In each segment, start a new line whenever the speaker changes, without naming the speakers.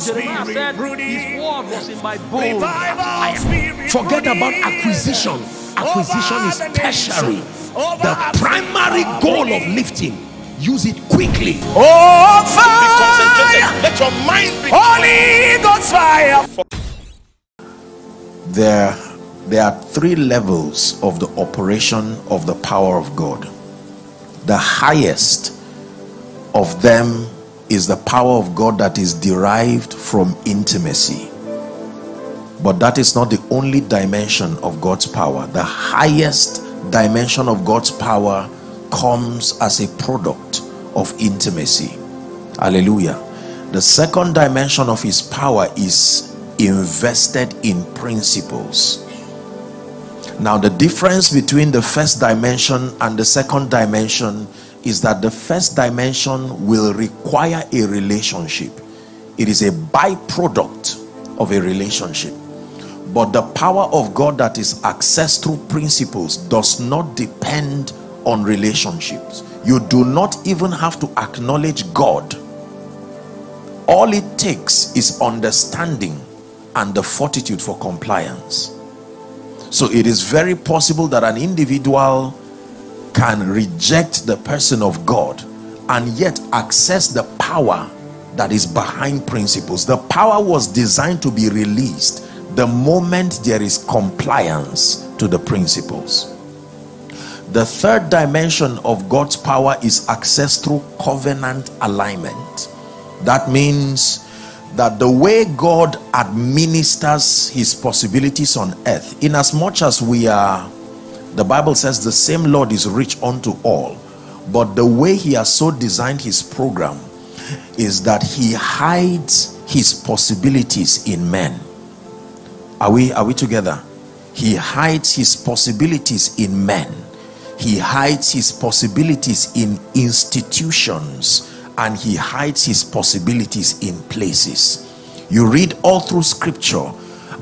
Jeremiah said, His word was in my bones.
Forget about acquisition. Acquisition is tertiary. The primary goal of lifting, use it quickly.
Oh, fire!
Let your mind be
Holy Ghost fire!
there there are three levels of the operation of the power of god the highest of them is the power of god that is derived from intimacy. But that is not the only dimension of god's power. The highest dimension of god's power comes as a product of intimacy. Hallelujah. The second dimension of his power is invested in principles. Now the difference between the first dimension and the second dimension is that the first dimension will require a relationship. It is a byproduct of a relationship. But the power of god that is accessed through principles does not depend on relationships. You do not even have to acknowledge god. All it takes is understanding and the fortitude for compliance. So it is very possible that an individual can reject the person of god and yet access the power that is behind principles. The power was designed to be released the moment there is compliance to the principles. The third dimension of god's power is accessed through covenant alignment. That means that the way God administers his possibilities on earth, in as much as we are, the Bible says the same Lord is rich unto all, but the way he has so designed his program is that he hides his possibilities in men. Are we are we together? He hides his possibilities in men. He hides his possibilities in institutions and he hides his possibilities in places. You read all through scripture,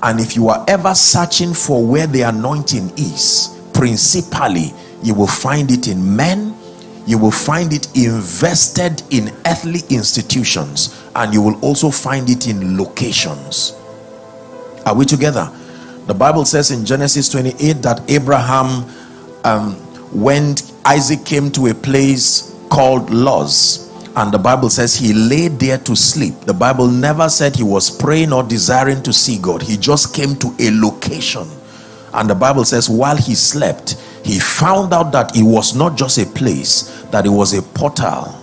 and if you are ever searching for where the anointing is, principally you will find it in men, you will find it invested in earthly institutions, and you will also find it in locations. Are we together? The Bible says in Genesis 28 that Abraham, um, when Isaac came to a place called Luz, and the Bible says he lay there to sleep. The Bible never said he was praying or desiring to see God. He just came to a location. And the Bible says while he slept, he found out that it was not just a place, that it was a portal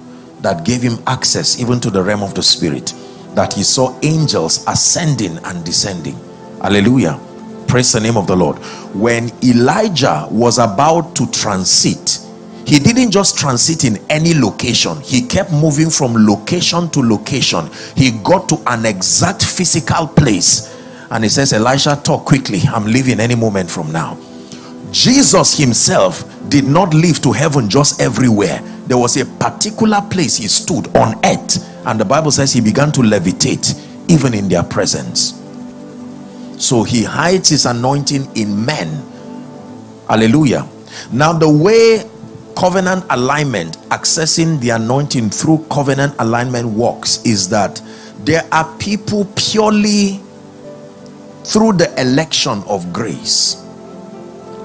that gave him access even to the realm of the spirit. That he saw angels ascending and descending. Hallelujah. Praise the name of the Lord. When Elijah was about to transit, he didn't just transit in any location he kept moving from location to location he got to an exact physical place and he says elisha talk quickly. I'm leaving any moment from now. Jesus himself did not leave to heaven just everywhere. There was a particular place he stood on earth and the bible says he began to levitate even in their presence. So he hides his anointing in men. Hallelujah. Now the way covenant alignment accessing the anointing through covenant alignment works is that there are people purely through the election of grace.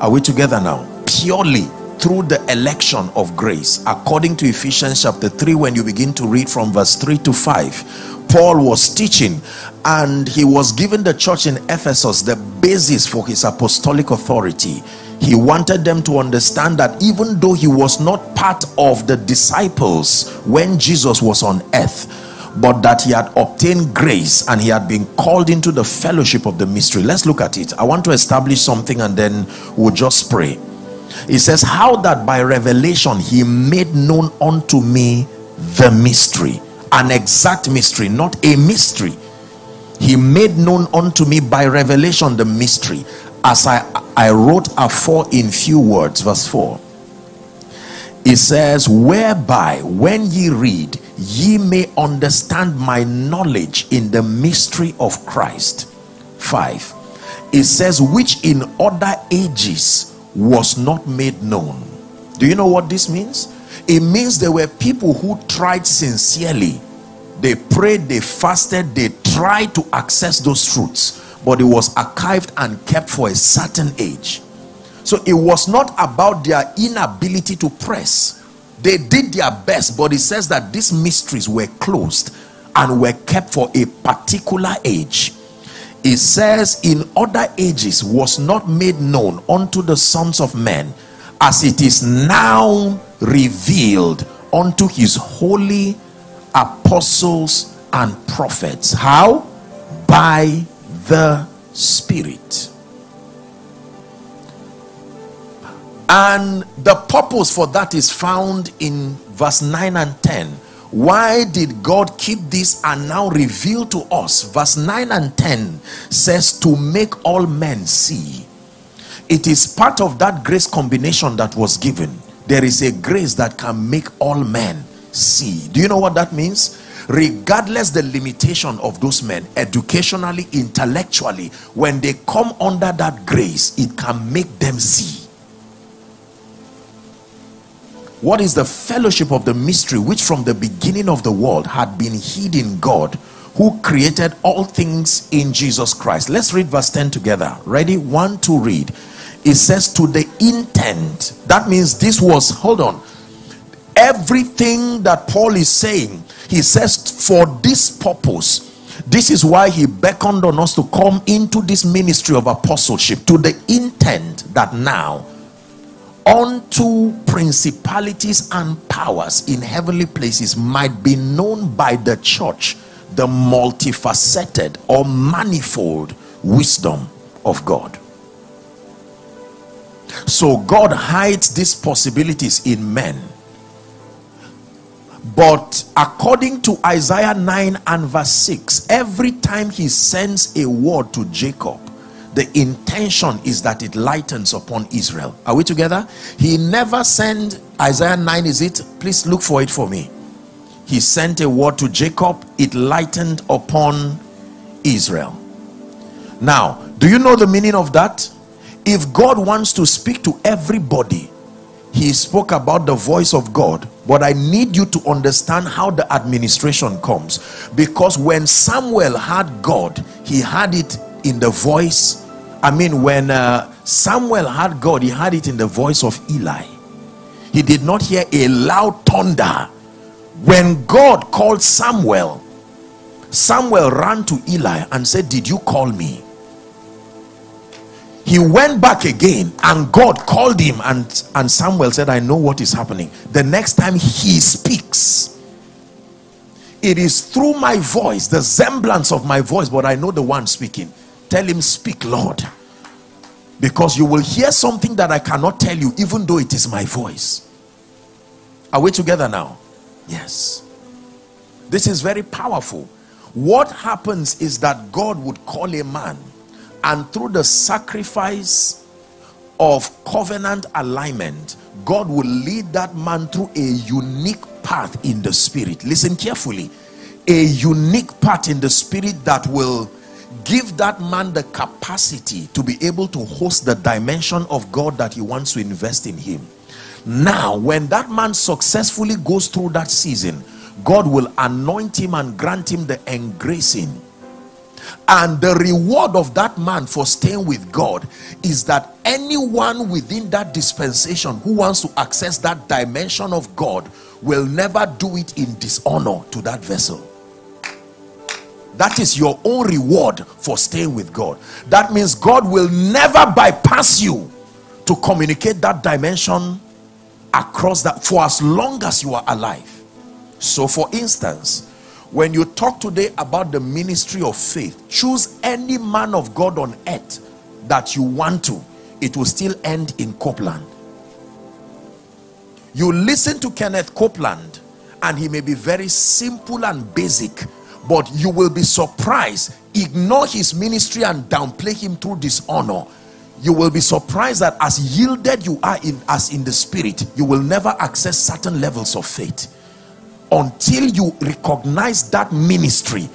Are we together now? Purely through the election of grace. According to ephesians chapter 3 when you begin to read from verse 3 to 5 paul was teaching and he was giving the church in ephesus the basis for his apostolic authority. He wanted them to understand that even though he was not part of the disciples when Jesus was on earth but that he had obtained grace and he had been called into the fellowship of the mystery. Let's look at it. I want to establish something and then we'll just pray. It says how that by revelation he made known unto me the mystery an exact mystery not a mystery. He made known unto me by revelation the mystery as I, I wrote afore in few words, verse 4. It says, Whereby when ye read, ye may understand my knowledge in the mystery of Christ. 5. It says, Which in other ages was not made known. Do you know what this means? It means there were people who tried sincerely They prayed, they fasted, they tried to access those truths, but it was archived and kept for a certain age. So it was not about their inability to press. They did their best, but it says that these mysteries were closed and were kept for a particular age. It says, in other ages was not made known unto the sons of men as it is now revealed unto his holy apostles and prophets. How? By the Spirit. And the purpose for that is found in verse 9 and 10. Why did God keep this and now reveal to us? Verse 9 and 10 says, To make all men see. It is part of that grace combination that was given. There is a grace that can make all men see. Do you know what that means? Regardless the limitation of those men, educationally, intellectually, when they come under that grace, it can make them see. What is the fellowship of the mystery which from the beginning of the world had been hid in God who created all things in Jesus Christ? Let's read verse 10 together. Ready? One, two, read. It says to the intent. That means this was, hold on. Everything that Paul is saying, he says for this purpose. This is why he beckoned on us to come into this ministry of apostleship to the intent that now unto principalities and powers in heavenly places might be known by the church the multifaceted or manifold wisdom of God. So God hides these possibilities in men. But according to Isaiah 9 and verse 6, every time he sends a word to Jacob, the intention is that it lightens upon Israel. Are we together? He never sent Isaiah 9, is it? Please look for it for me. He sent a word to Jacob, it lightened upon Israel. Now, do you know the meaning of that? If God wants to speak to everybody, he spoke about the voice of God, but I need you to understand how the administration comes because when Samuel had God, he had it in the voice I mean, when uh, Samuel had God, he had it in the voice of Eli. He did not hear a loud thunder. When God called Samuel, Samuel ran to Eli and said, Did you call me? He went back again and God called him, and, and Samuel said, I know what is happening. The next time he speaks, it is through my voice, the semblance of my voice, but I know the one speaking. Tell him, Speak, Lord. Because you will hear something that I cannot tell you, even though it is my voice. Are we together now? Yes. This is very powerful. What happens is that God would call a man, and through the sacrifice of covenant alignment, God will lead that man through a unique path in the spirit. Listen carefully. A unique path in the spirit that will give that man the capacity to be able to host the dimension of God that he wants to invest in him. Now, when that man successfully goes through that season, God will anoint him and grant him the engracing. And the reward of that man for staying with God is that anyone within that dispensation who wants to access that dimension of God will never do it in dishonor to that vessel. That is your own reward for staying with God. That means God will never bypass you to communicate that dimension across that for as long as you are alive. So, for instance, when you talk today about the ministry of faith, choose any man of God on earth that you want to, it will still end in Copeland. You listen to Kenneth Copeland, and he may be very simple and basic but you will be surprised. Ignore his ministry and downplay him through dishonor. You will be surprised that as yielded you are in as in the spirit you will never access certain levels of faith. Until you recognize that ministry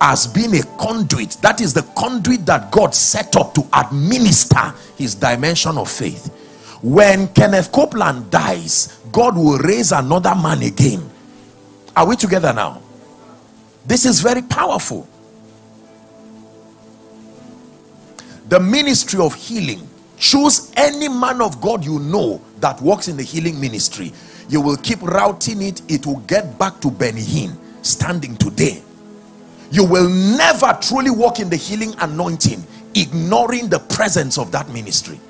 as being a conduit that is the conduit that god set up to administer his dimension of faith. When kenneth copeland dies god will raise another man again. Are we together now This is very powerful. The ministry of healing. Choose any man of God you know that works in the healing ministry. You will keep routing it, it will get back to Benny Hinn standing today. You will never truly walk in the healing anointing, ignoring the presence of that ministry.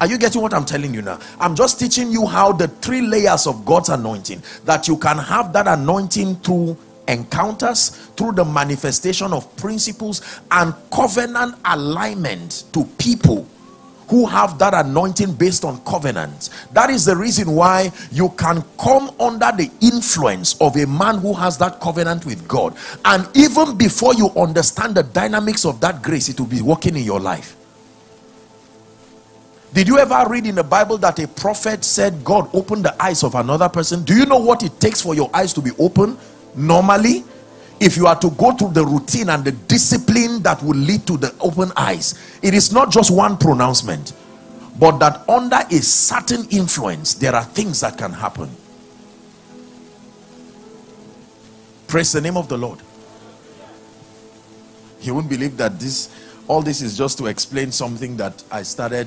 Are you getting what I'm telling you now? I'm just teaching you how the three layers of God's anointing that you can have that anointing through encounters, through the manifestation of principles and covenant alignment to people who have that anointing based on covenants. That is the reason why you can come under the influence of a man who has that covenant with God. And even before you understand the dynamics of that grace, it will be working in your life. Did you ever read in the Bible that a prophet said God opened the eyes of another person? Do you know what it takes for your eyes to be open? Normally, if you are to go through the routine and the discipline that will lead to the open eyes, it is not just one pronouncement, but that under a certain influence, there are things that can happen. Praise the name of the Lord. You won't believe that this all this is just to explain something that I started